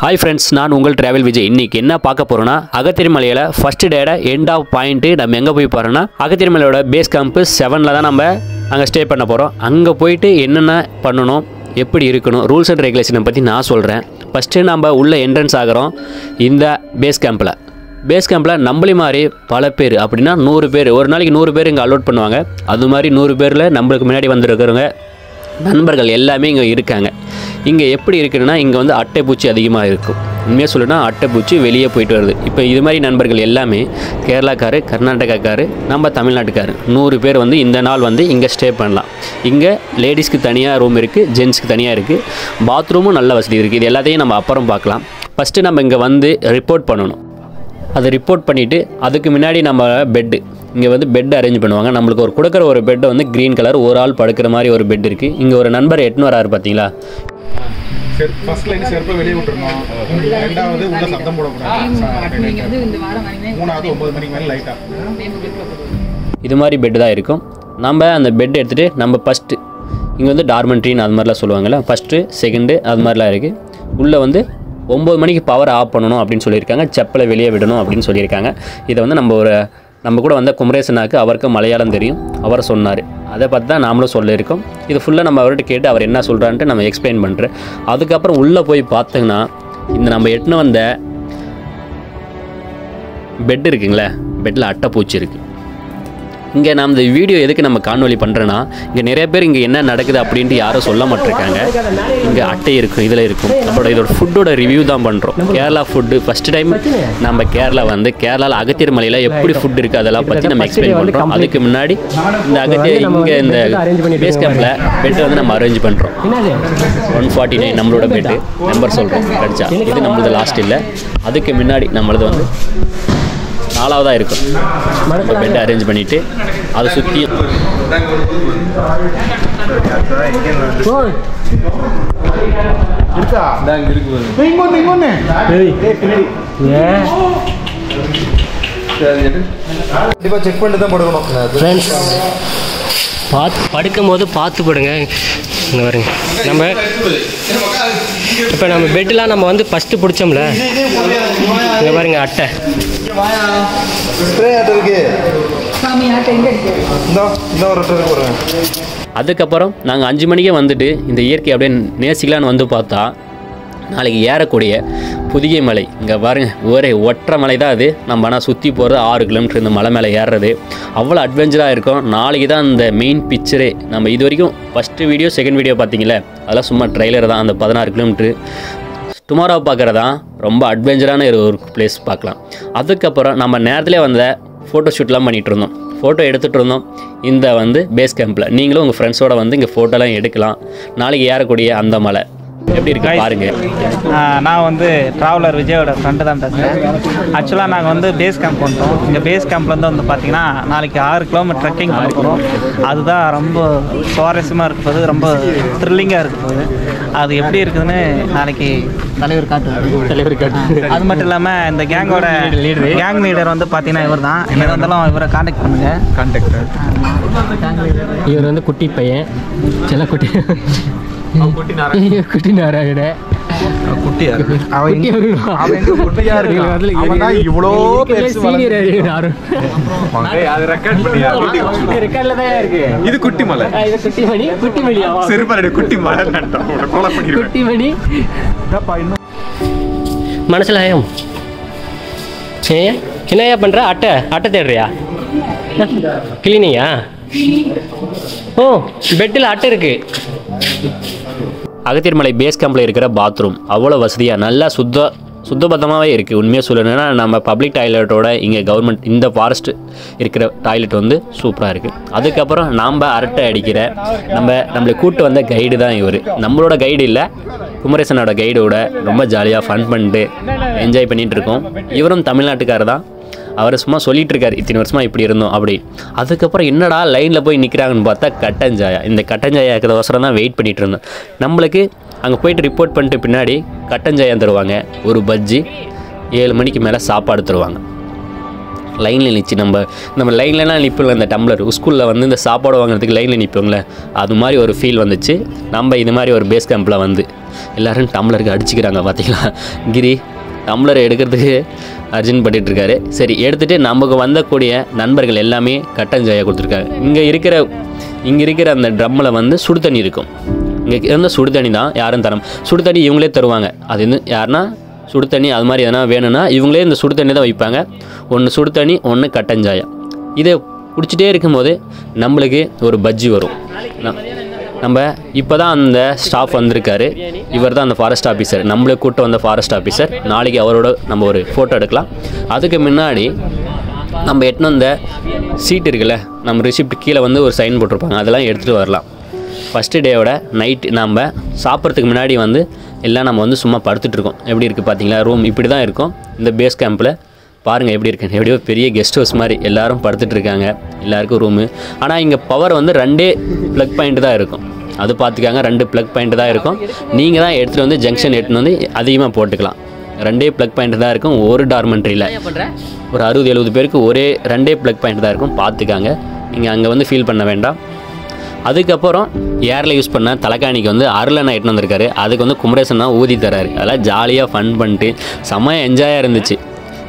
Hi friends நான் உங்கள் travel Vijay இன்னைக்கு என்ன பார்க்க போகிறோன்னா அகத்திரிமலையில் first day end of point நம்ம எங்கே போய் போகிறோன்னா அகத்திரிமலையோட பேஸ் கேம்ப் செவனில் தான் நம்ம அங்கே ஸ்டே பண்ண போகிறோம் அங்கே போயிட்டு என்னென்ன பண்ணணும் எப்படி இருக்கணும் ரூல்ஸ் அண்ட் ரெகுலேஷனை பற்றி நான் சொல்கிறேன் ஃபஸ்ட்டு நம்ம உள்ள என்ட்ரன்ஸ் ஆகிறோம் இந்த பேஸ் கேம்பில் பேஸ் கேம்பில் நம்மளே மாதிரி பல பேர் அப்படின்னா நூறு பேர் ஒரு நாளைக்கு நூறு பேர் இங்கே அலோட் பண்ணுவாங்க. அது மாதிரி நூறு பேரில் நம்மளுக்கு முன்னாடி வந்துருக்கிறவங்க நண்பர்கள் எல்லாமே இங்கே இருக்காங்க. இங்கே எப்படி இருக்குன்னா இங்கே வந்து அட்டைப்பூச்சி அதிகமாக இருக்கும். உண்மையாக சொல்லணும்னா அட்டைப்பூச்சி வெளியே போயிட்டு வருது. இப்போ இது மாதிரி நண்பர்கள் எல்லாமே கேரளாக்காரு கர்நாடகாக்காரு நம்ம தமிழ்நாட்டுக்காரு நூறு பேர் வந்து இந்த நாள் வந்து இங்கே ஸ்டே பண்ணலாம். இங்கே லேடிஸ்க்கு தனியாக ரூம் இருக்குது ஜென்ஸ்க்கு தனியாக இருக்குது பாத்ரூமும் நல்ல வசதி இருக்குது இது எல்லாத்தையும் நம்ம அப்புறம் பார்க்கலாம். ஃபஸ்ட்டு நம்ம இங்கே வந்து ரிப்போர்ட் பண்ணணும். அதை ரிப்போர்ட் பண்ணிவிட்டு அதுக்கு முன்னாடி நம்ம பெட்டு இங்கே வந்து பெட் அரேஞ்ச் பண்ணுவாங்க. நம்மளுக்கு ஒரு கொடுக்குற ஒரு பெட்டை வந்து க்ரீன் கலர் ஒரு ஆள் படுக்கிற மாதிரி ஒரு பெட் இருக்குது இங்கே ஒரு நண்பர் எட்டுன்னு வராரு பார்த்தீங்களா செரு ஃபர்ஸ்ட் லைன் செருப்பை வெளியே விட்டுறணும். ரெண்டாவது உள்ள சத்தம் போடக்கூடாது. நீங்க வந்து இந்த வாரம் வரீங்க மூணாவது ஒன்பது மணிக்கு மேலே லைட்டா இது மாதிரி பெட்டு தான் இருக்கும். நம்ம அந்த பெட் எடுத்துகிட்டு நம்ம ஃபஸ்ட்டு இங்கே வந்து டார்மெண்ட்ரின்னு அது மாதிரிலாம் சொல்லுவாங்கள்ல ஃபஸ்ட்டு செகண்டு அது மாதிரிலாம் இருக்குது உள்ளே வந்து ஒம்பது மணிக்கு பவர் ஆஃப் பண்ணணும் அப்படின்னு சொல்லியிருக்காங்க. செப்பலை வெளியே விடணும் அப்படின்னு சொல்லியிருக்காங்க. இதை வந்து நம்ம ஒரு நம்ம கூட வந்த குமரேசனாக்கு அவருக்கு மலையாளம் தெரியும். அவர் சொன்னார். அதை பார்த்து தான் நாமளும் சொல்லியிருக்கோம். இது ஃபுல்லாக நம்ம அவர்கிட்ட கேட்டு அவர் என்ன சொல்கிறான்ட்டு நம்ம எக்ஸ்பிளைன் பண்ணுறேன் அதுக்கப்புறம் உள்ளே போய் பார்த்தோங்கன்னா இந்த நம்ம எட்டுன்னு வந்த பெட் இருக்குங்களே பெட்டில் அட்டைப்பூச்சி இருக்குது இங்கே நம்ம இந்த வீடியோ எதுக்கு நம்ம காணொலி பண்ணுறேன்னா இங்கே நிறைய பேர் இங்கே என்ன நடக்குது அப்படின்ட்டு யாரும் சொல்ல மாட்டிருக்காங்க. இங்கே அட்டை இருக்கும் இதில் இருக்கும். அப்புறம் இதோட ஃபுட்டோட ரிவ்யூ தான் பண்ணுறோம் கேரளா ஃபுட்டு ஃபஸ்ட் டைம் நம்ம கேரளா வந்து கேரளாவில் அகத்தியர் மலையில் எப்படி ஃபுட் இருக்குது அதெல்லாம் பற்றி நம்ம எக்ஸ்பிளைன் பண்ணுறோம் அதுக்கு முன்னாடி இந்த அகத்தியர் இங்கே இந்த பேஸ் கேம்பில் பெட்டை வந்து நம்ம அரேஞ்ச் பண்ணுறோம் ஒன் ஃபார்ட்டி நைன் நம்மளோட பெட்டு நம்பர் சொல்கிறோம் கிடச்சா. இது நம்மளது லாஸ்ட் இல்லை. அதுக்கு முன்னாடி நம்மளது வந்து நாலாவதாக இருக்கும். நம்ம பெட்டை அரேஞ்ச் பண்ணிவிட்டு அதை சுற்றி இருக்கா? இங்கொன்னு இங்கொன்னு கண்டிப்பா செக் பண்ணிட்டு தான் படுக்கணும் ஃப்ரெண்ட்ஸ் பார்த்து படுக்கும்போது பார்த்து படுங்க. இங்கே வருங்க நம்ம இப்போ நம்ம பெட்டெலாம் நம்ம வந்து ஃபஸ்ட்டு பிடிச்சோம்ல. இங்கே பாருங்க அட்டை. அதுக்கப்புறம் நாங்கள் அஞ்சு மணிக்கே வந்துட்டு இந்த இயற்கை அப்படியே நேசிக்கலான்னு வந்து பார்த்தா நாளைக்கு ஏறக்கூடிய புதிய மலை. இங்கே பாருங்க ஒரே ஒற்றை மலை தான் அது. நம்ம ஆனால் சுற்றி போகிறது ஆறு கிலோமீட்டர் இந்த மலை மேலே ஏறுறது. அவ்வளோ அட்வென்ச்சராக இருக்கும். நாளைக்கு தான் இந்த மெயின் பிக்சரே நம்ம இது வரைக்கும் ஃபஸ்ட்டு வீடியோ செகண்ட் வீடியோ பார்த்தீங்களே அதெல்லாம் சும்மா ட்ரைலர் தான். அந்த பதினாறு கிலோமீட்ரு டுமாரோ பார்க்குறதா ரொம்ப அட்வென்ச்சரான ஒரு பிளேஸ் பார்க்கலாம். அதுக்கப்புறம் நம்ம நேரத்திலே வந்த ஃபோட்டோ ஷூட்லாம் பண்ணிகிட்டு இருந்தோம். ஃபோட்டோ எடுத்துகிட்டு இருந்தோம். இந்த வந்து பேஸ் கேம்பில் நீங்களும் உங்கள் ஃப்ரெண்ட்ஸோட வந்து இங்கே ஃபோட்டோலாம் எடுக்கலாம். நாளைக்கு ஏறக்கூடிய அந்த மலை. எப்படி இருக்கு பாருங்க. நான் வந்து ட்ராவலர் விஜயோட ஃப்ரெண்டு தான் பேசுகிறேன் ஆக்சுவலாக நாங்கள் வந்து பேஸ் கேம்ப் வந்துட்டோம். இங்கே பேஸ் கேம்ப்லேருந்து வந்து பார்த்தீங்கன்னா நாளைக்கு ஆறு கிலோமீட்டர் ட்ரெக்கிங் பண்ண போகிறோம் அதுதான் ரொம்ப சுவாரஸ்யமாக இருக்க போகுது. ரொம்ப த்ரில்லிங்காக இருக்க போகுது. அது எப்படி இருக்குதுன்னு நாளைக்கு தலைவர் காட்டு தலைவர் காட்டு அது மட்டும் இல்லாமல் இந்த கேங்கோட கேங் லீடர் வந்து பார்த்தீங்கன்னா இவர் தான். எங்கே வந்தாலும் இவரை காண்டாக்ட் பண்ணுங்கள் கான்டாக்டர் இவர் வந்து குட்டி பையன். செல்ல குட்டி. குட்டி நாராயண. இது மனசிலாயம். என்னையா பண்ணுற அட்டை அட்டை தேடுறியா? கிளீனிங்கா ஓ பெட்டில் அட்டை இருக்கு. அகத்தியர்மலை பேஸ் கேம்பில் இருக்கிற பாத்ரூம் அவ்வளோ வசதியாக நல்லா சுத்த சுத்தபத்தமாகவே இருக்குது உண்மையாக சொல்லணும்னா நம்ம பப்ளிக் டாய்லெட்டோட இங்கே கவர்மெண்ட் இந்த ஃபாரஸ்ட் இருக்கிற டாய்லெட் வந்து சூப்பராக இருக்குது அதுக்கப்புறம் நாம் அரட்டை அடிக்கிற நம்ம நம்மளை கூட்டு வந்த கைடு தான் இவர். நம்மளோட கைடு இல்லை குமரேசனோட கைடோட ரொம்ப ஜாலியாக ஃபன் பண்ணிட்டு என்ஜாய் பண்ணிகிட்டு இருக்கோம். இவரும் தமிழ்நாட்டுக்காரர் தான். அவர் சும்மா சொல்லிட்டு இருக்காரு இத்தனை வருஷமா இப்படி இருந்தோம் அப்படி. அதுக்கப்புறம் என்னடா லைனில் போய் நிற்கிறாங்கன்னு பார்த்தா கட்டஞ்சாயா. இந்த கட்டஞ்சாயா இருக்கிறவசரம் தான் வெயிட் பண்ணிட்டு இருந்தோம். நம்மளுக்கு அங்கே போயிட்டு ரிப்போர்ட் பண்ணிட்டு பின்னாடி கட்டஞ்சாயம் தருவாங்க. ஒரு பஜ்ஜி ஏழு மணிக்கு மேலே சாப்பாடு தருவாங்க. லைனில் நிச்சு நம்ம நம்ம லைன்லலாம் நிற்போம்ல இந்த டம்ளர். ஸ்கூலில் வந்து இந்த சாப்பாடு வாங்குறதுக்கு லைனில் நிற்போம்ல அது மாதிரி ஒரு ஃபீல் வந்துச்சு. நம்ம இது மாதிரி ஒரு பேஸ் கேம்பில் வந்து எல்லோரும் டம்ளருக்கு அடிச்சுக்கிறாங்க பார்த்தீங்களா கிரி டம்ளர் எடுக்கிறதுக்கு அர்ஜென்ட் பண்ணிட்டுருக்காரு சரி எடுத்துகிட்டு நமக்கு வந்தக்கூடிய நண்பர்கள் எல்லாமே கட்டன் ஜாயாக கொடுத்துருக்காங்க. இங்கே இருக்கிற இங்கே இருக்கிற அந்த ட்ரம்மில் வந்து சுடு தண்ணி இருக்கும். இங்கே இருந்த சுடு தண்ணி தான் யாரும் தரம் சுடு தண்ணி இவங்களே தருவாங்க. அது வந்து யாருன்னா சுடு தண்ணி அது மாதிரி எதனா வேணும்னா இவங்களே இந்த சுடு தண்ணி தான் வைப்பாங்க. ஒன்று சுடு தண்ணி ஒன்று கட்டஞ்சாயம் இதை குடிச்சிட்டே இருக்கும்போது நம்மளுக்கு ஒரு பஜ்ஜி வரும். நம்ம இப்போ தான் அந்த ஸ்டாஃப் வந்திருக்காரு. இவர் தான் அந்த ஃபாரஸ்ட் ஆஃபீஸர் நம்மளை கூட்ட வந்த ஃபாரஸ்ட் ஆஃபீஸர் நாளைக்கு அவரோட நம்ம ஒரு ஃபோட்டோ எடுக்கலாம். அதுக்கு முன்னாடி நம்ம எட்டுன்னு வந்த சீட் இருக்குல்ல நம்ம ரிசிப்ட் கீழே வந்து ஒரு சைன் போட்டிருப்பாங்க. அதெல்லாம் எடுத்துகிட்டு வரலாம். ஃபஸ்ட்டு டேவோட நைட் நம்ம சாப்பிட்றதுக்கு முன்னாடி வந்து எல்லாம் நம்ம வந்து சும்மா படுத்துட்ருக்கோம் எப்படி இருக்குது பார்த்தீங்களா ரூம் இப்படி தான் இருக்கும். இந்த பேஸ் கேம்பில் பாருங்கள் எப்படி இருக்கு எப்படியோ பெரிய கெஸ்ட் ஹவுஸ் மாதிரி எல்லாரும் படுத்துட்டு இருக்காங்க. எல்லாருக்கும் ரூமு ஆனால் இங்கே பவர் வந்து ரெண்டே ப்ளக் பாயிண்ட் தான் இருக்கும். அது பார்த்துக்காங்க ரெண்டு ப்ளக் பாயிண்ட் தான் இருக்கும். நீங்கள் தான் எடுத்துகிட்டு வந்து ஜங்ஷன் எடுத்துன்னு வந்து அதிகமாக போட்டுக்கலாம். ரெண்டே ப்ளக் பாயிண்ட் தான் இருக்கும் ஒரு டார்மெண்ட்ரியில் ஒரு அறுபது எழுபது பேருக்கு ஒரே ரெண்டே ப்ளக் பாயிண்ட் தான் இருக்கும் பார்த்துக்காங்க நீங்கள் அங்கே வந்து ஃபீல் பண்ண வேண்டாம். அதுக்கப்புறம் ஏரில் யூஸ் பண்ண தலைக்காணிக்கு வந்து அருளண்ணா எட்டுன்னு வந்திருக்காரு. அதுக்கு வந்து குமரேசன் தான் ஊதி தராரு. அதெல்லாம் ஜாலியாக ஃபன் பண்ணிட்டு செம்ம என்ஜாயாக இருந்துச்சு.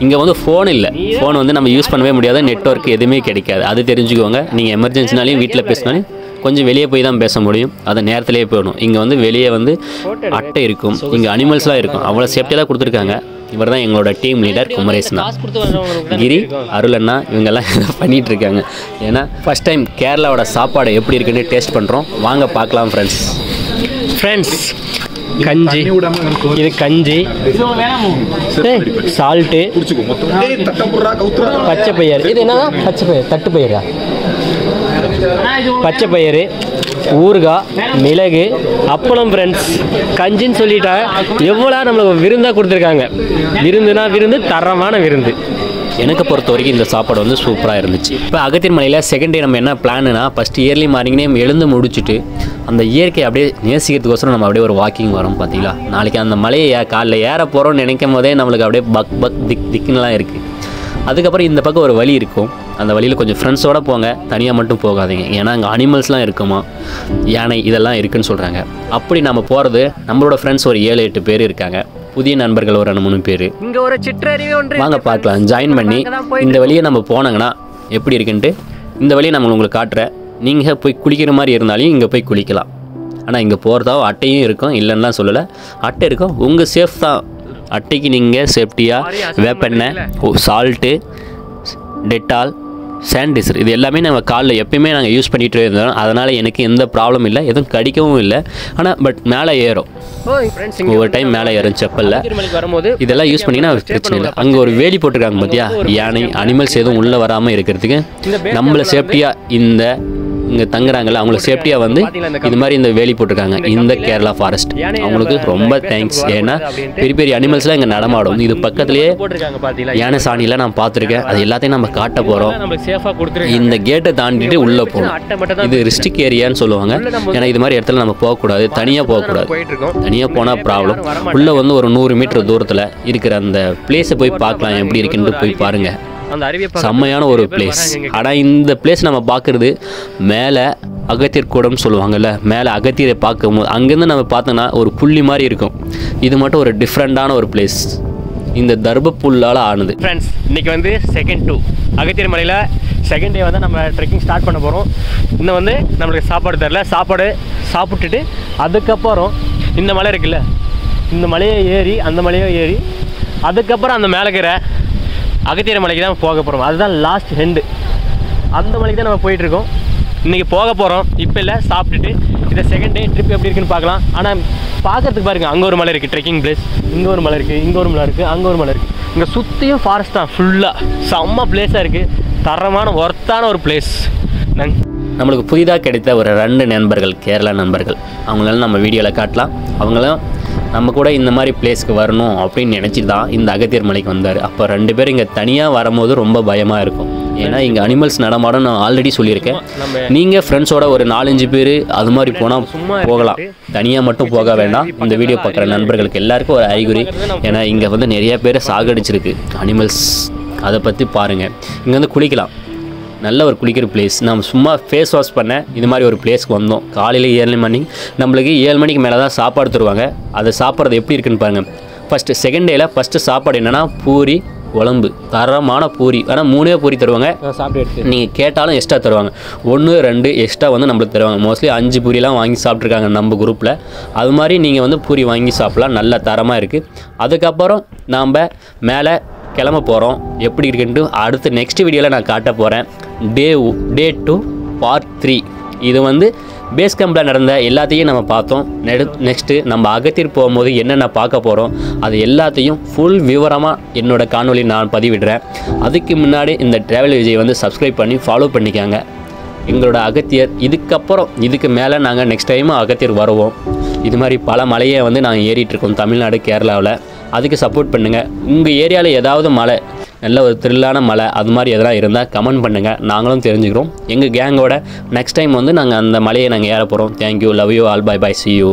இங்கே வந்து ஃபோன் இல்லை. ஃபோன் வந்து நம்ம யூஸ் பண்ணவே முடியாது. நெட்ஒர்க் எதுவுமே கிடைக்காது. அது தெரிஞ்சுக்கோங்க. நீங்கள் எமர்ஜென்சினாலையும் வீட்டில் பேசினாலும் கொஞ்சம் வெளியே போய் தான் பேச முடியும். அதை நேரத்திலே போயிடும் இங்கே வந்து வெளியே வந்து அட்டை இருக்கும். இங்கே அனிமல்ஸ்லாம் இருக்கும். அவ்வளோ சேஃப்டியாக தான் கொடுத்துருக்காங்க. இவர் தான் எங்களோட டீம் லீடர் குமரேசன் கிரி அருள் அண்ணா இவங்கெல்லாம் பண்ணிட்டு இருக்காங்க. ஏன்னா ஃபர்ஸ்ட் டைம் கேரளாவோட சாப்பாடு எப்படி இருக்குன்னு டேஸ்ட் பண்ணுறோம் வாங்க பார்க்கலாம் ஃப்ரெண்ட்ஸ் ஃப்ரெண்ட்ஸ் கஞ்சி. இது கஞ்சி. சால்ட்டு. பச்சை பயிர் இது என்னன்னா பச்சை பயிர் தட்டு பயிரா பச்சை பயிறு ஊறுகாய் மிளகு அப்பளம் ஃப்ரெண்ட்ஸ் கஞ்சின்னு சொல்லிட்டா எவ்வளோ நம்மளுக்கு விருந்தாக கொடுத்துருக்காங்க. விருந்துனா விருந்து தரமான விருந்து. எனக்கு பொறுத்த வரைக்கும் இந்த சாப்பாடு வந்து சூப்பராக இருந்துச்சு. இப்போ அகத்தியர் மலையில் செகண்ட் டே நம்ம என்ன பிளான்னா ஃபஸ்ட்டு இயர்லி மார்னிங்னே எழுந்து முடிச்சுட்டு அந்த இயற்கை அப்படியே நேசிக்கிறதுக்கோசரம் நம்ம அப்படியே ஒரு வாக்கிங் வரோம் பார்த்தீங்களா? நாளைக்கு அந்த மலையை ஏ- காலைல ஏற போகிறோம்னு நினைக்கும் போதே நம்மளுக்கு அப்படியே பக் பக் திக் திக்குன்னுலாம் இருக்குது அதுக்கப்புறம் இந்த பக்கம் ஒரு வழி இருக்கும். அந்த வழியில் கொஞ்சம் ஃப்ரெண்ட்ஸோட போங்க. தனியாக மட்டும் போகாதீங்க. ஏன்னா அங்கே அனிமல்ஸ்லாம் இருக்குமா? யானை இதெல்லாம் இருக்குன்னு சொல்கிறாங்க அப்படி நம்ம போகிறது நம்மளோட ஃப்ரெண்ட்ஸ் ஒரு ஏழு எட்டு பேர் இருக்காங்க. புதிய நண்பர்கள் ஒரு ரெண்டு மூணு பேர். இங்கே ஒரு சிற்றறிவு ஒன்று வாங்க பார்க்கலாம். ஜாயின் பண்ணி இந்த வழியை நம்ம போனாங்கன்னா எப்படி இருக்குன்ட்டு இந்த வழியை நம்ம உங்களுக்கு காட்டுறேன். நீங்கள் போய் குளிக்கிற மாதிரி இருந்தாலும் இங்கே போய் குளிக்கலாம். ஆனால் இங்கே போகிறதா அட்டையும் இருக்கும் இல்லைன்னா சொல்லலை. அட்டை இருக்கும். உங்கள் சேஃப் தான். அட்டைக்கு நீங்கள் சேஃப்டியாக வேப்பெண்ணெய் சால்ட்டு டெட்டால் சானிடைசர் இது எல்லாமே நம்ம காலில் எப்பயுமே நாங்கள் யூஸ் பண்ணிகிட்டே இருந்தோம். அதனால் எனக்கு எந்த ப்ராப்ளம் இல்லை. எதுவும் கடிக்கவும் இல்லை. ஆனால் பட் மேலே ஏறும். ஒவ்வொரு டைம் மேலே ஏறும் செப்பலில். இதெல்லாம் யூஸ் பண்ணிங்கன்னா பிரச்சனை இல்லை. அங்கே ஒரு வேலி போட்டிருக்காங்க பார்த்தியா யானை அனிமல்ஸ் எதுவும் உள்ளே வராமல் இருக்கிறதுக்கு நம்மளை சேஃப்டியாக இந்த இங்கே தங்குறாங்கல்ல அவங்களுக்கு சேஃப்டியாக வந்து இது மாதிரி இந்த வேலி போட்டிருக்காங்க. இந்த கேரளா ஃபாரஸ்ட் அவங்களுக்கு ரொம்ப தேங்க்ஸ் ஏன்னா பெரிய பெரிய அனிமல்ஸ்லாம் இங்கே நடமாடும். இது பக்கத்துலேயே யானை சாணிலாம் நான் பார்த்துருக்கேன். அது எல்லாத்தையும் நம்ம காட்ட போகிறோம் இந்த கேட்டை தாண்டிட்டு உள்ளே போகணும். இது ரிஸ்ட்ரிக் ஏரியான்னு சொல்லுவாங்க. ஏன்னா இது மாதிரி இடத்துல நம்ம போகக்கூடாது தனியாக போகக்கூடாது தனியாக போனால் ப்ராப்ளம் உள்ளே வந்து ஒரு நூறு மீட்டர் தூரத்தில் இருக்கிற அந்த பிளேஸை போய் பார்க்கலாம். எப்படி இருக்குன்னு போய் பாருங்கள் செம்மையான ஒரு பிளேஸ் ஆனால் இந்த பிளேஸ் நம்ம பார்க்குறது மேலே அகத்தியர் கூடம்னு சொல்லுவாங்கல்ல மேலே அகத்தியரை பார்க்கும்போது அங்கேருந்து நம்ம பார்த்தோன்னா ஒரு புள்ளி மாதிரி இருக்கும். இது மட்டும் ஒரு டிஃப்ரெண்ட்டான ஒரு பிளேஸ் இந்த தர்ப புல்லால் ஆனது. ஃப்ரெண்ட்ஸ் இன்னைக்கு வந்து செகண்ட் டூ அகத்தியர் மலையில் செகண்ட் டே வந்து நம்ம ட்ரெக்கிங் ஸ்டார்ட் பண்ண போகிறோம் இன்னும் வந்து நம்மளுக்கு சாப்பாடு தரல சாப்பாடு சாப்பிட்டுட்டு அதுக்கப்புறம் இந்த மலை இருக்குல்ல இந்த மலையை ஏறி அந்த மலையை ஏறி அதுக்கப்புறம் அந்த மேலக்கிற அகத்தியர் மலைக்கு தான் போக போகிறோம் அதுதான் லாஸ்ட் ஹெண்டு அந்த மலைக்கு தான் நம்ம போயிட்டுருக்கோம். இன்றைக்கி போக போகிறோம் இப்போ இல்லை சாப்பிட்டுட்டு. இதை செகண்ட் டே ட்ரிப் எப்படி இருக்குன்னு பார்க்கலாம். ஆனால் பார்க்குறதுக்கு பாருங்கள் அங்கே ஒரு மலை இருக்குது ட்ரெக்கிங் பிளேஸ் இங்கே ஒரு மலை இருக்குது இங்கே ஒரு மலை இருக்குது அங்கே ஒரு மலை இருக்குது இங்கே சுற்றியும் ஃபாரஸ்ட் தான் ஃபுல்லாக செம்ம பிளேஸாக இருக்குது தரமான ஒர்த்தான ஒரு பிளேஸ் நன் நம்மளுக்கு புதிதாக கிடைத்த ஒரு ரெண்டு நண்பர்கள் கேரளா நண்பர்கள். அவங்களால நம்ம வீடியோவில் காட்டலாம். அவங்களும் நம்ம கூட இந்த மாதிரி பிளேஸ்க்கு வரணும் அப்படின்னு நினச்சி தான் இந்த அகத்தியர் மலைக்கு வந்தார். அப்போ ரெண்டு பேரும் இங்கே தனியாக வரும்போது ரொம்ப பயமாக இருக்கும். ஏன்னா இங்கே அனிமல்ஸ் நடமாடும் நான் ஆல்ரெடி சொல்லியிருக்கேன். நீங்கள் ஃப்ரெண்ட்ஸோட ஒரு நாலஞ்சு பேர் அது மாதிரி போனால் போகலாம். தனியாக மட்டும் போக வேண்டாம். இந்த வீடியோ பார்க்குற நண்பர்களுக்கு எல்லாருக்கும் ஒரு அறிகுறி. ஏன்னா இங்கே வந்து நிறைய பேர் சாகடிச்சிருக்கு. அனிமல்ஸ் அதை பற்றி பாருங்கள் இங்கே வந்து குளிக்கலாம். நல்ல ஒரு குளிக்கிற பிளேஸ் நம்ம சும்மா ஃபேஸ் வாஷ் பண்ண இது மாதிரி ஒரு பிளேஸ்க்கு வந்தோம். காலையில் ஏழு மணிக்கு நம்மளுக்கு ஏழு மணிக்கு மேலே தான் சாப்பாடு தருவாங்க. அதை சாப்பிட்றது எப்படி இருக்குன்னு பாருங்கள் ஃபஸ்ட்டு செகண்ட் டேயில் ஃபஸ்ட்டு சாப்பாடு என்னென்னா பூரி குழம்பு. தரமான பூரி. ஆனால் மூணே பூரி தருவாங்க. சாப்பிட்டு நீங்கள் கேட்டாலும் எக்ஸ்ட்ரா தருவாங்க. ஒன்று ரெண்டு எக்ஸ்ட்ரா வந்து நம்மளுக்கு தருவாங்க. மோஸ்ட்லி அஞ்சு பூரிலாம் வாங்கி சாப்பிட்ருக்காங்க நம்ம குரூப்பில் அது மாதிரி நீங்கள் வந்து பூரி வாங்கி சாப்பிட்லாம். நல்ல தரமாக இருக்குது அதுக்கப்புறம் நாம் மேலே கிளம்ப போகிறோம் எப்படி இருக்குன்ட்டு அடுத்து நெக்ஸ்ட் வீடியோவில் நான் காட்ட போகிறேன் day day two part three இது வந்து பேஸ் கேம்பில் நடந்த எல்லாத்தையும் நம்ம பார்த்தோம். நெடு நெக்ஸ்ட்டு நம்ம அகத்திற்கு போகும்போது என்னென்ன பார்க்க போகிறோம் அது எல்லாத்தையும் ஃபுல் விவரமாக என்னோடய காணொலி நான் பதிவிடுறேன். அதுக்கு முன்னாடி இந்த ட்ராவல் விஜய் வந்து சப்ஸ்கிரைப் பண்ணி ஃபாலோ பண்ணிக்காங்க. எங்களோட அகத்தியர் இதுக்கப்புறம் இதுக்கு மேலே நாங்கள் நெக்ஸ்ட் டைமும் அகத்தியர் வருவோம். இது மாதிரி பல மலையை வந்து நாங்கள் ஏறிட்டுருக்கோம் தமிழ்நாடு கேரளாவில். அதுக்கு சப்போர்ட் பண்ணுங்கள் உங்கள் ஏரியாவில் ஏதாவது மலை நல்ல ஒரு த்ரில்லான மலை அது மாதிரி எதனா இருந்தால் கமெண்ட் பண்ணுங்கள் நாங்களும் தெரிஞ்சுக்கிறோம். எங்கள் கேங்கோட நெக்ஸ்ட் டைம் வந்து நாங்கள் அந்த மலையை நாங்கள் ஏற போகிறோம் thank you love you all bye bye see you